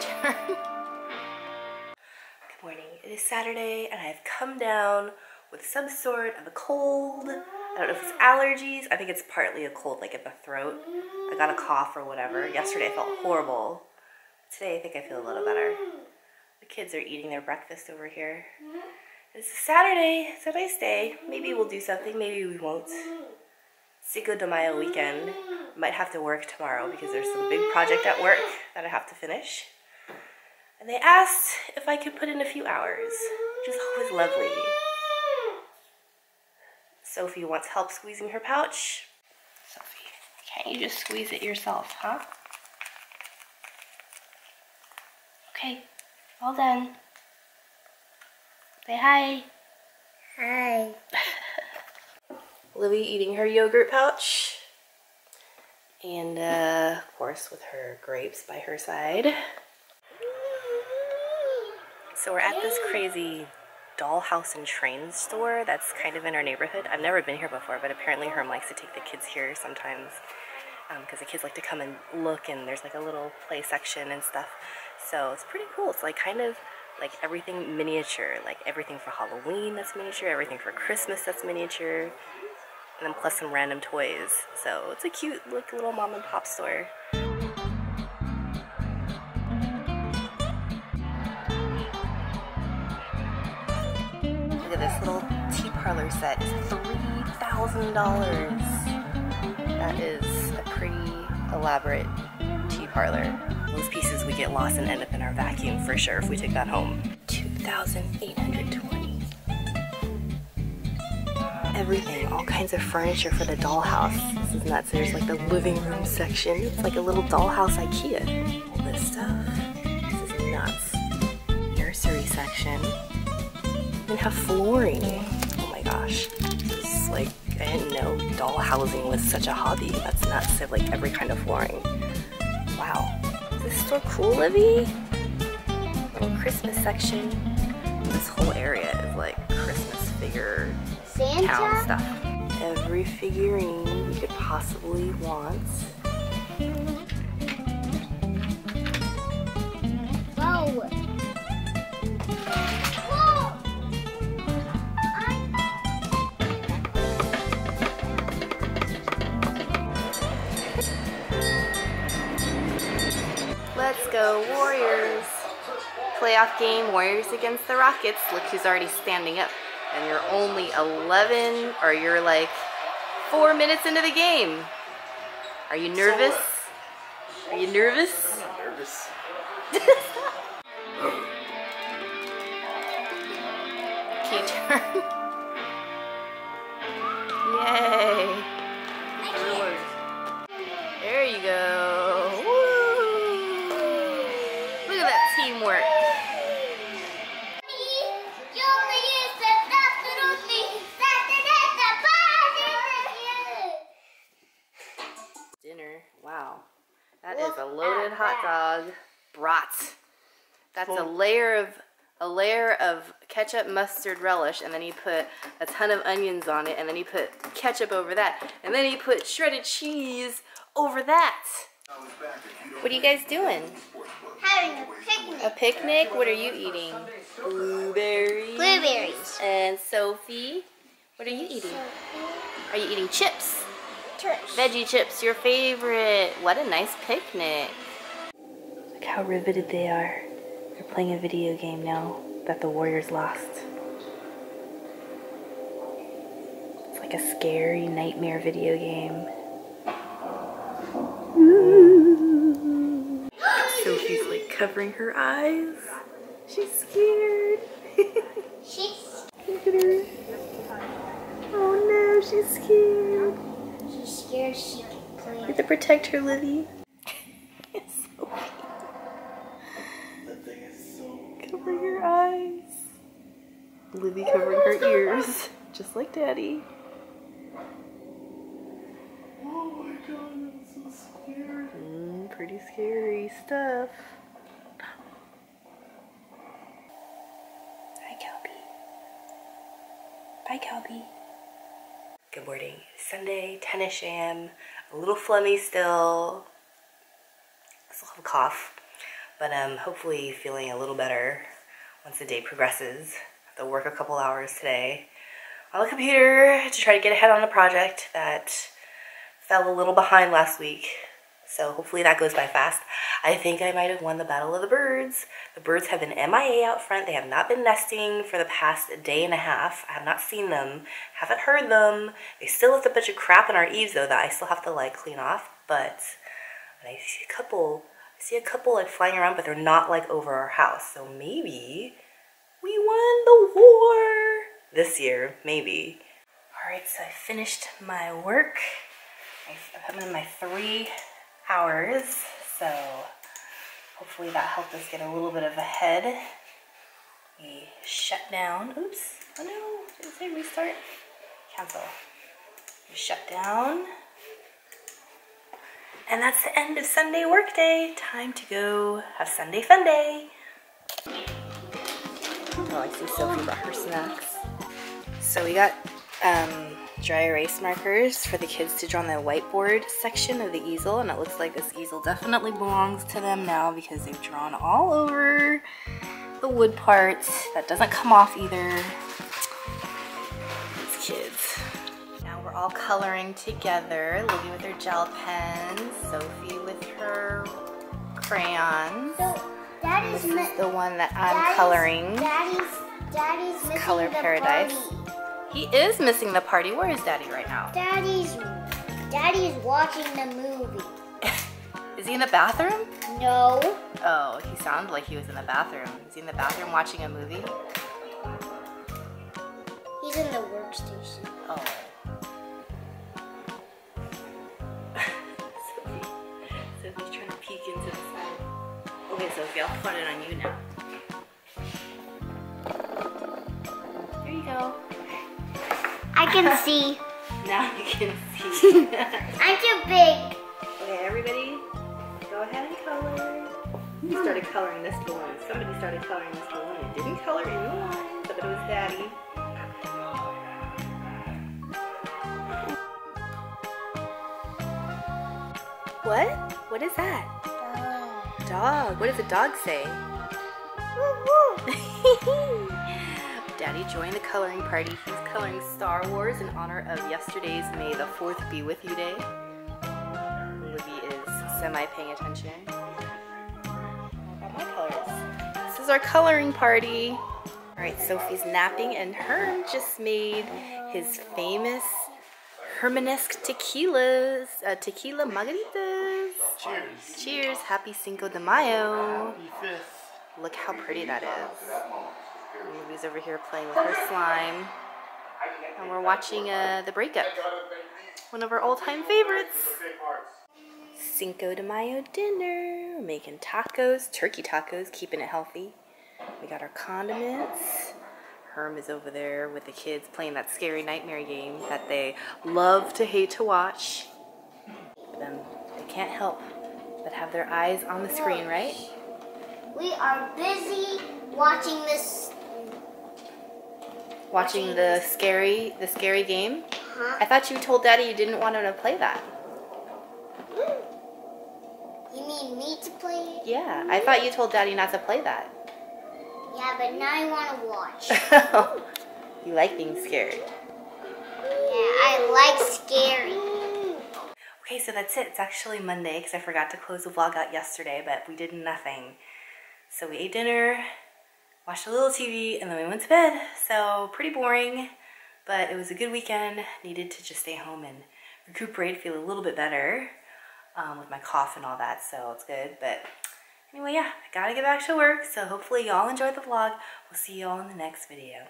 turn. Good morning. It is Saturday and I have come down with some sort of a cold. I don't know if it's allergies. I think it's partly a cold, like in the throat. I got a cough or whatever. Yesterday I felt horrible. Today I think I feel a little better. The kids are eating their breakfast over here. It's Saturday. It's a nice day. Maybe we'll do something. Maybe we won't. Cinco de Mayo weekend. Might have to work tomorrow because there's some big project at work that I have to finish. And they asked if I could put in a few hours, which is always lovely. Sophie wants help squeezing her pouch. Sophie, can't you just squeeze it yourself, huh? Okay, all done. Say hi. Hi. Livy eating her yogurt pouch. And uh, of course with her grapes by her side. So we're at this crazy dollhouse and train store that's kind of in our neighborhood. I've never been here before, but apparently Herm likes to take the kids here sometimes because um, the kids like to come and look and there's like a little play section and stuff. So it's pretty cool. It's like kind of like everything miniature, like everything for Halloween that's miniature, everything for Christmas that's miniature, and then plus some random toys. So it's a cute like little mom and pop store. This little tea parlor set. is $3,000. That is a pretty elaborate tea parlor. Those pieces would get lost and end up in our vacuum for sure if we took that home. 2,820. Everything, all kinds of furniture for the dollhouse. This is nuts. There's like the living room section. It's like a little dollhouse Ikea. All this stuff. Even have flooring. Oh my gosh. This is like, I didn't know doll housing was such a hobby. That's nuts. They have like every kind of flooring. Wow. Is this store cool, Livy? Little Christmas section. This whole area is like Christmas figure Santa? town stuff. Every figurine you could possibly want. Let's Warriors. Playoff game, Warriors against the Rockets. Look who's already standing up. And you're only 11, or you're like four minutes into the game. Are you nervous? Are you nervous? I'm not nervous. Key turn. Yay. Loaded at hot that. dog. Brat. That's a layer of a layer of ketchup, mustard, relish, and then he put a ton of onions on it, and then he put ketchup over that, and then he put shredded cheese over that. What are you guys doing? Having a picnic. A picnic. picnic? What are you eating? Blueberries. Blueberries. And Sophie, what are you eating? Are you eating chips? Trish. Veggie chips, your favorite. What a nice picnic. Look how riveted they are. They're playing a video game now that the Warriors lost. It's like a scary nightmare video game. Sophie's like covering her eyes. She's scared. She's, Look at her. Oh no, she's scared. she's scared she You have to protect her, That thing is so. cover your eyes. Livy covering her ears, just like Daddy. Oh my god, I'm so scared. Mm, pretty scary stuff. Hi, Calby. Bye, Calby. Good morning. Sunday, 10ish a.m. A little phlegmy still. Still have a cough. but um, hopefully feeling a little better once the day progresses. I to work a couple hours today on the computer to try to get ahead on the project that fell a little behind last week. So hopefully that goes by fast. I think I might have won the Battle of the Birds. The birds have been MIA out front. They have not been nesting for the past day and a half. I have not seen them, haven't heard them. They still left a bunch of crap on our eaves though that I still have to like clean off. But I see a couple, I see a couple like flying around, but they're not like over our house. So maybe we won the war this year, maybe. All right, so I finished my work. I put in my three hours, so hopefully that helped us get a little bit of a head. We shut down. Oops. Oh no, did it say restart? Cancel. We shut down. And that's the end of Sunday workday. Time to go have Sunday fun day. Oh, I see Sophie brought her snacks. So we got um, dry erase markers for the kids to draw on the whiteboard section of the easel and it looks like this easel definitely belongs to them now because they've drawn all over the wood parts. That doesn't come off either. These kids. Now we're all coloring together. Lily with her gel pens, Sophie with her crayons. So, is the one that I'm Daddy's- coloring. Daddy's, Daddy's Color Paradise. party. He is missing the party. Where is Daddy right now? Daddy's, Daddy's watching the movie. Is he in the bathroom? No. Oh, he sounded like he was in the bathroom. Is he in the bathroom watching a movie? He's in the workstation. Oh. Sophie. Sophie's trying to peek into the side. Okay, Sophie, I'll put it on you now. There you go. I can see. Now you can see. I'm too big. okay, everybody, go ahead and color. Who started coloring this balloon? Somebody started coloring this balloon. It didn't color in the line, but it was Daddy. What? What is that? Dog. What does a dog say? Daddy joined the coloring party. He's coloring Star Wars in honor of yesterday's May the 4th be with you day. Libby is semi paying attention. I got my colors. This is our coloring party. All right, Sophie's napping, and Herm just made his famous Hermanesque tequilas, uh, tequila margaritas. Cheers. Cheers! Happy Cinco de Mayo. Look how pretty that is. Libby's over here playing with her slime. And we're watching uh, The Breakup, one of our all-time favorites. Cinco de Mayo dinner. We're making tacos, turkey tacos, keeping it healthy. We got our condiments. Herm is over there with the kids playing that scary nightmare game that they love to hate to watch. But then they can't help but have their eyes on the screen, right? We are busy watching this. Watching the scary the scary game. Huh? I thought you told Daddy you didn't want him to play that. Hmm. You mean me to play it? Yeah, I thought you told Daddy not to play that. Yeah, but now I want to watch. you like being scared. Yeah, I like scary. Okay, so that's it. It's actually Monday because I forgot to close the vlog out yesterday, but we did nothing. So we ate dinner, watched a little TV, and then we went to bed. So pretty boring, but it was a good weekend. Needed to just stay home and recuperate, feel a little bit better um, with my cough and all that, so it's good. But anyway, yeah, I gotta get back to work. So hopefully y'all enjoyed the vlog. We'll see y'all in the next video.